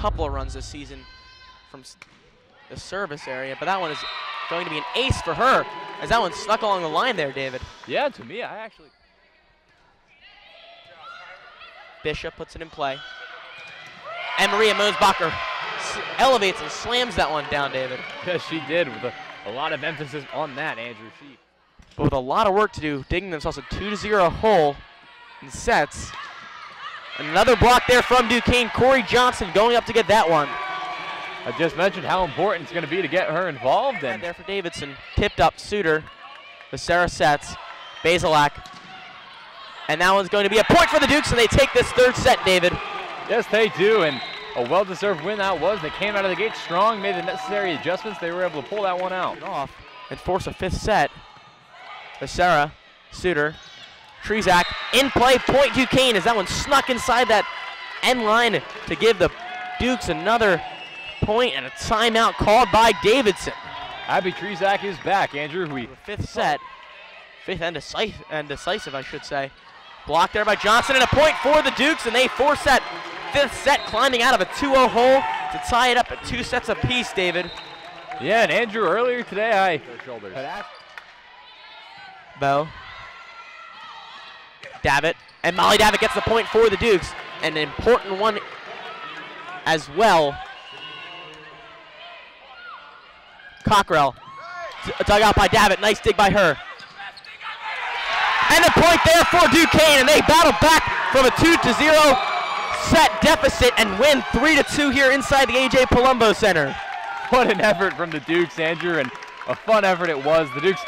couple of runs this season from the service area, but that one is going to be an ace for her as that one snuck along the line there, David. Yeah, to me, I actually. Bishop puts it in play. And Maria Mosbacher elevates and slams that one down, David. Yes, she did with a, a lot of emphasis on that, Andrew. She But with a lot of work to do, digging themselves a 2 to 0 hole in sets. Another block there from Duquesne. Corey Johnson going up to get that one. I just mentioned how important it's going to be to get her involved, And there for Davidson. Tipped up Suter. The Sarah sets. Basilak. And that one's going to be a point for the Dukes, and they take this third set, David. yes, they do, and a well-deserved win that was. They came out of the gate strong, made the necessary adjustments. They were able to pull that one out. off and force a fifth set. Becerra, Suter, Trezak in play. Point Duquesne as that one snuck inside that end line to give the Dukes another point and a timeout called by Davidson. Abby Trezak is back, Andrew. We The fifth set, fifth and, decisive, and decisive, I should say. Blocked there by Johnson and a point for the Dukes, and they force that fifth set climbing out of a 2-0 hole to tie it up at two sets apiece, David. Yeah, and Andrew, earlier today, I had asked Bo. Davitt. And Molly Davitt gets the point for the Dukes. An important one as well. Cockrell. Dug out by Davitt. Nice dig by her. And a point there for Duquesne. And they battle back from a 2 to 0 set deficit and win 3 to 2 here inside the AJ Palumbo Center. what an effort from the Dukes, Andrew, and a fun effort it was. The Dukes